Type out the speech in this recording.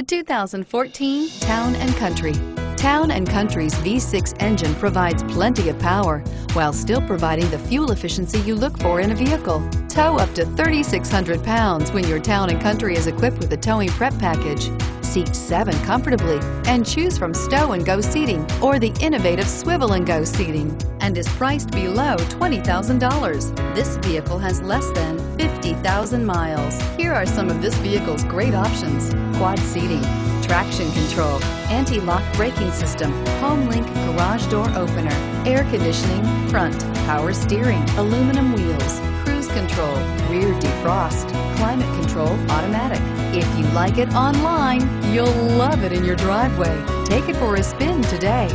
The 2014 Town & Country. Town & Country's V6 engine provides plenty of power while still providing the fuel efficiency you look for in a vehicle. Tow up to 3,600 pounds when your Town & Country is equipped with a towing prep package. Seat seven comfortably and choose from stow and go seating or the innovative swivel and go seating and is priced below $20,000. This vehicle has less than 50,000 miles. Here are some of this vehicle's great options. Quad seating, traction control, anti-lock braking system, home link garage door opener, air conditioning, front, power steering, aluminum wheels, cruise control, rear defrost, climate control automatic. If you like it online, you'll love it in your driveway. Take it for a spin today.